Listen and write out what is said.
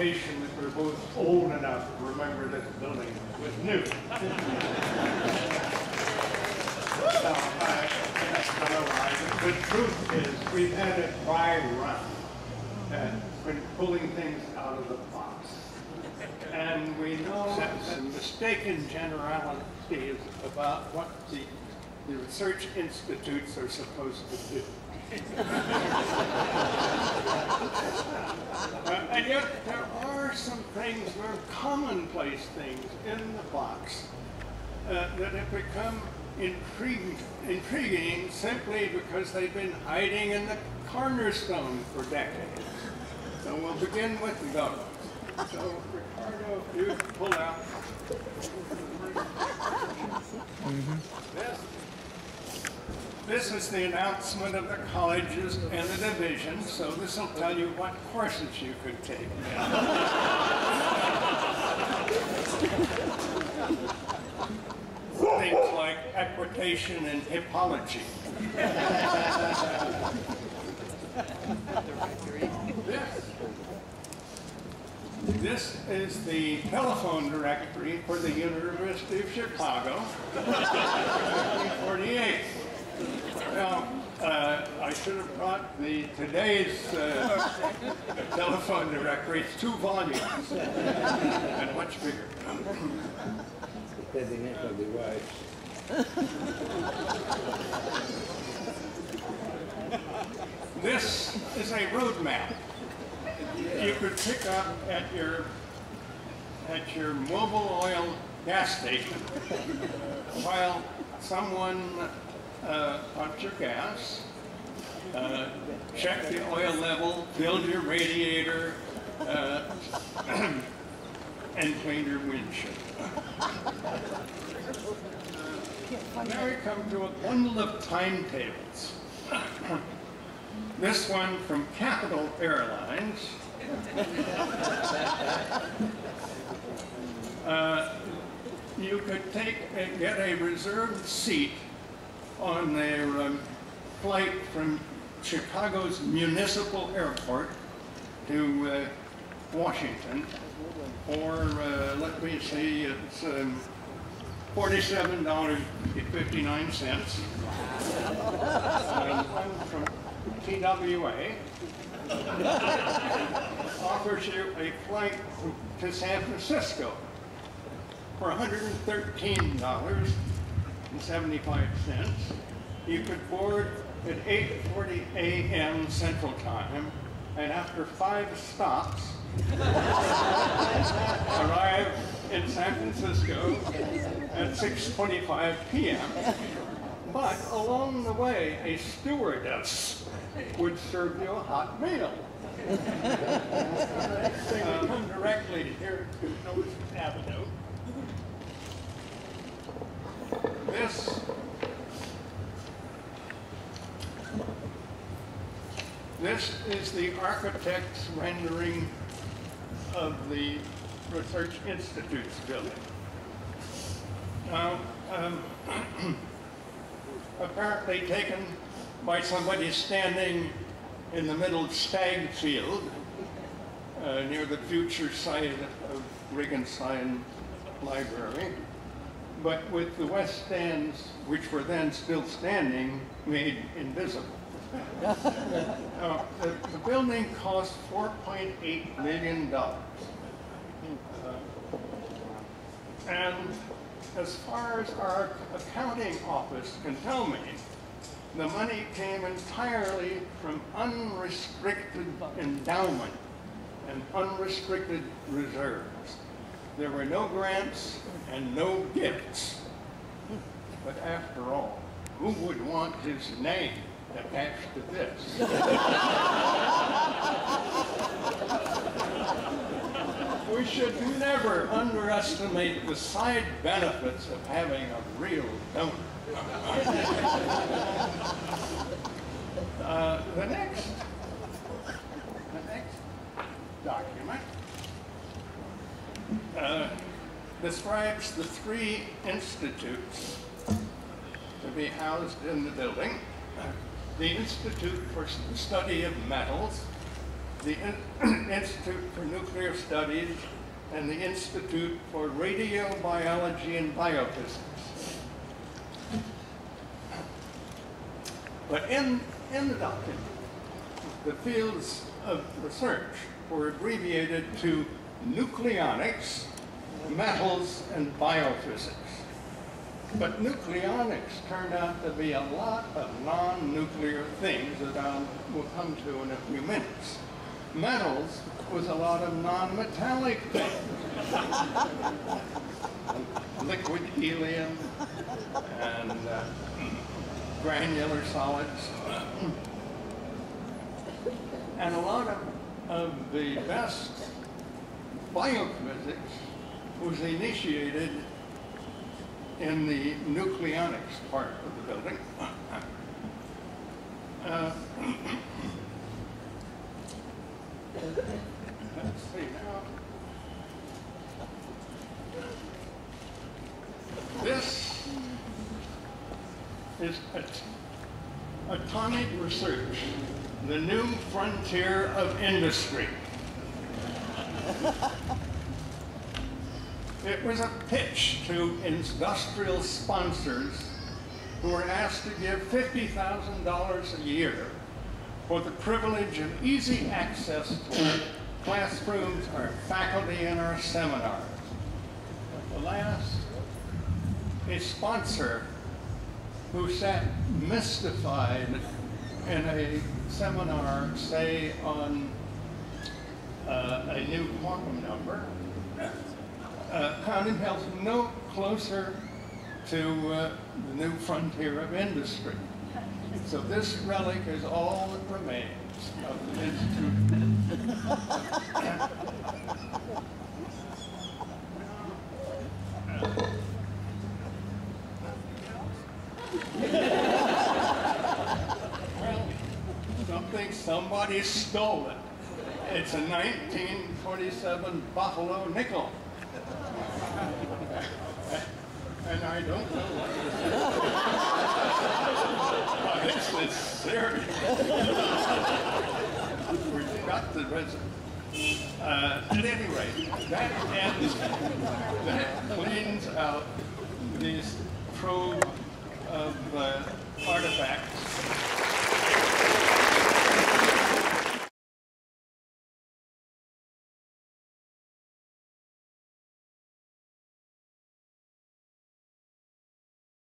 clarification that we're both old enough to remember this building was new. The truth is, we've had a dry run and been pulling things out of the box. And we know that mistaken generality is about what the, the research institutes are supposed to do. Uh, and yet, there are some things, are commonplace things in the box uh, that have become intriguing, intriguing simply because they've been hiding in the cornerstone for decades. So we'll begin with those. So, Ricardo, if you pull out. This this is the announcement of the colleges and the divisions, so this will tell you what courses you could take. Things like equitation and hippology. This, this is the telephone directory for the University of Chicago, 1948. Now, uh, I should have brought the today's uh, telephone directory. It's two volumes and much bigger. Depending on the wives. This is a road map. You could pick up at your at your Mobil oil gas station while someone uh, pumped your gas, uh, checked the oil level, filled your radiator, uh, and clean your windshield. Now we come to a bundle of timetables. This one from Capital Airlines. Uh, you could take uh, get a reserved seat on their um, flight from Chicago's Municipal Airport to uh, Washington or uh, let me see, it's um, $47.59. Uh, one from TWA offers you a flight to San Francisco for $113.75. You could board at 8.40 a.m. Central Time, and after five stops, arrive in San Francisco at 6.25 p.m. But along the way, a stewardess would serve you a hot meal. Come directly here to Nose Avenue. This This is the architect's rendering of the Research Institute's building. Now, um, apparently taken by somebody standing in the middle of Stagg Field, uh, near the future site of Regenstein Library, but with the west stands, which were then still standing, made invisible. Now, the, the building cost $4.8 million. Uh, and as far as our accounting office can tell me, the money came entirely from unrestricted endowment and unrestricted reserves. There were no grants and no gifts. But after all, who would want his name attached to this? we should never underestimate the side benefits of having a real donor. uh, the next, the next document uh, describes the three institutes to be housed in the building. The Institute for Study of Metals, the In- Institute for Nuclear Studies and the Institute for Radiobiology and Biophysics. But in, in the document, the fields of research were abbreviated to nucleonics, metals, and biophysics. But nucleonics turned out to be a lot of non-nuclear things that I will come to in a few minutes. Metals was a lot of non-metallic things. Liquid helium and uh, granular solids. And a lot of, of the best biophysics was initiated in the nucleonics part of the building. Uh, Let's see now. This is at- atomic research, the new frontier of industry. It was a pitch to industrial sponsors who were asked to give $50,000 a year for the privilege of easy access to our classrooms, our faculty, and our seminars. But Alas, a sponsor who sat mystified in a seminar, say on uh, a new quantum number, uh, found himself no closer to uh, the new frontier of industry. So this relic is all that remains of the institute. Well, something, somebody stole it. It's a 1947 Buffalo nickel. And I don't know what it is. This is serious. We've got the resident. Uh, at any rate, that ends, that cleans out this trove of uh, artifacts